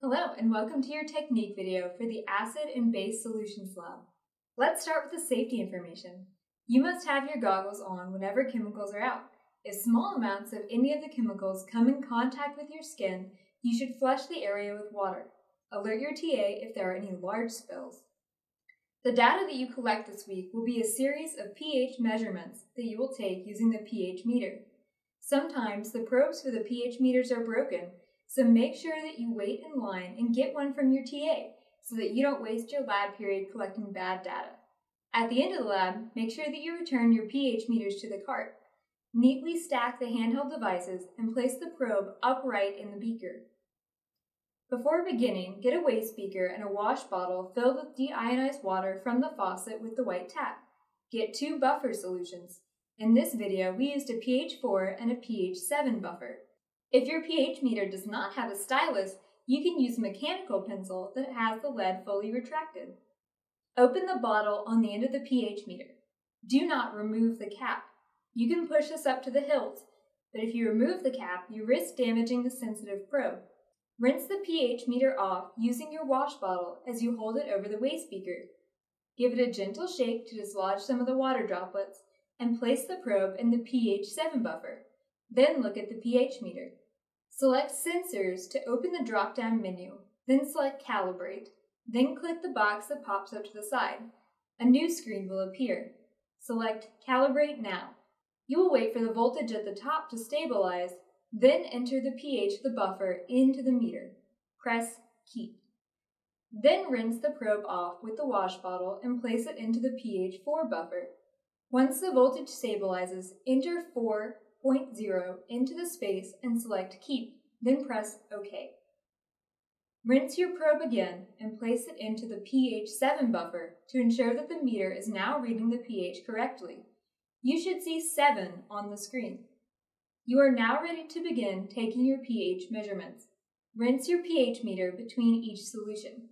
Hello and welcome to your technique video for the Acid and Base Solutions Lab. Let's start with the safety information. You must have your goggles on whenever chemicals are out. If small amounts of any of the chemicals come in contact with your skin, you should flush the area with water. Alert your TA if there are any large spills. The data that you collect this week will be a series of pH measurements that you will take using the pH meter. Sometimes the probes for the pH meters are broken, so make sure that you wait in line and get one from your TA so that you don't waste your lab period collecting bad data. At the end of the lab, make sure that you return your pH meters to the cart. Neatly stack the handheld devices and place the probe upright in the beaker. Before beginning, get a waste beaker and a wash bottle filled with deionized water from the faucet with the white tap. Get two buffer solutions. In this video, we used a pH 4 and a pH 7 buffer. If your pH meter does not have a stylus, you can use a mechanical pencil that has the lead fully retracted. Open the bottle on the end of the pH meter. Do not remove the cap. You can push this up to the hilt, but if you remove the cap, you risk damaging the sensitive probe. Rinse the pH meter off using your wash bottle as you hold it over the waste beaker. Give it a gentle shake to dislodge some of the water droplets and place the probe in the pH 7 buffer. Then look at the pH meter. Select Sensors to open the drop-down menu, then select Calibrate. Then click the box that pops up to the side. A new screen will appear. Select Calibrate Now. You will wait for the voltage at the top to stabilize, then enter the pH of the buffer into the meter. Press Keep. Then rinse the probe off with the wash bottle and place it into the pH 4 buffer. Once the voltage stabilizes, enter 4.0 into the space and select Keep, then press OK. Rinse your probe again and place it into the pH 7 buffer to ensure that the meter is now reading the pH correctly. You should see 7 on the screen. You are now ready to begin taking your pH measurements. Rinse your pH meter between each solution.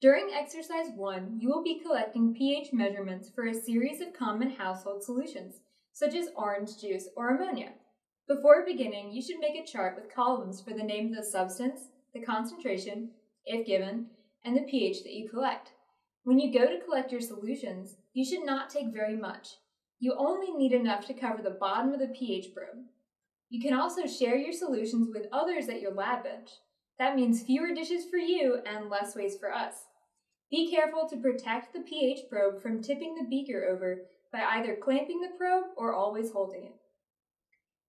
During exercise 1, you will be collecting pH measurements for a series of common household solutions, such as orange juice or ammonia. Before beginning, you should make a chart with columns for the name of the substance, the concentration, if given, and the pH that you collect. When you go to collect your solutions, you should not take very much. You only need enough to cover the bottom of the pH probe. You can also share your solutions with others at your lab bench. That means fewer dishes for you and less waste for us. Be careful to protect the pH probe from tipping the beaker over by either clamping the probe or always holding it.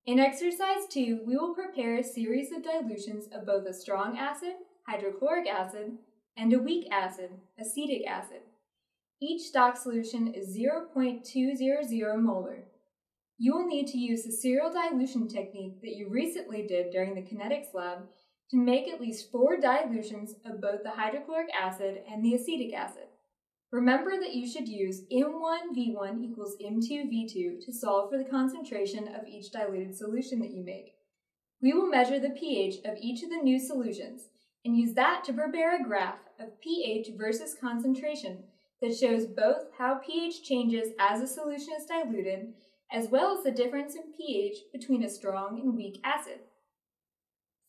In exercise 2, we will prepare a series of dilutions of both a strong acid, hydrochloric acid, and a weak acid, acetic acid. Each stock solution is 0.200 molar. You will need to use the serial dilution technique that you recently did during the kinetics lab to make at least four dilutions of both the hydrochloric acid and the acetic acid. Remember that you should use M1V1 equals M2V2 to solve for the concentration of each diluted solution that you make. We will measure the pH of each of the new solutions and use that to prepare a graph of pH versus concentration that shows both how pH changes as a solution is diluted as well as the difference in pH between a strong and weak acid.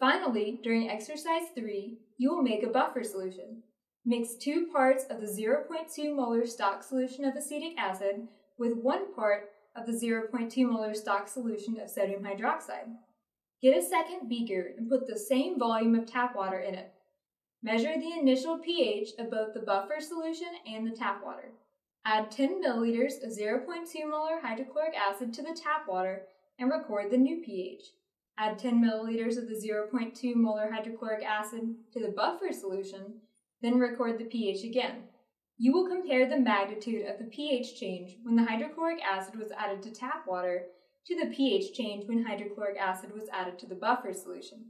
Finally, during exercise 3, you will make a buffer solution. Mix two parts of the 0.2 molar stock solution of acetic acid with one part of the 0.2 molar stock solution of sodium hydroxide. Get a second beaker and put the same volume of tap water in it. Measure the initial pH of both the buffer solution and the tap water. Add 10 milliliters of 0.2 molar hydrochloric acid to the tap water and record the new pH. Add 10 milliliters of the 0.2 molar hydrochloric acid to the buffer solution, then record the pH again. You will compare the magnitude of the pH change when the hydrochloric acid was added to tap water to the pH change when hydrochloric acid was added to the buffer solution.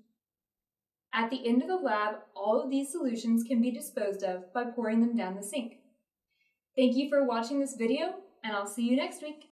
At the end of the lab, all of these solutions can be disposed of by pouring them down the sink. Thank you for watching this video, and I'll see you next week.